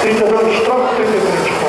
Trinta anos, troca, trinta minutos.